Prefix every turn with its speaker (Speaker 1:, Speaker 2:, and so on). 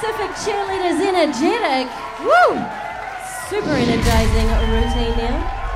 Speaker 1: Pacific cheerleaders energetic. Woo! Super energizing routine now.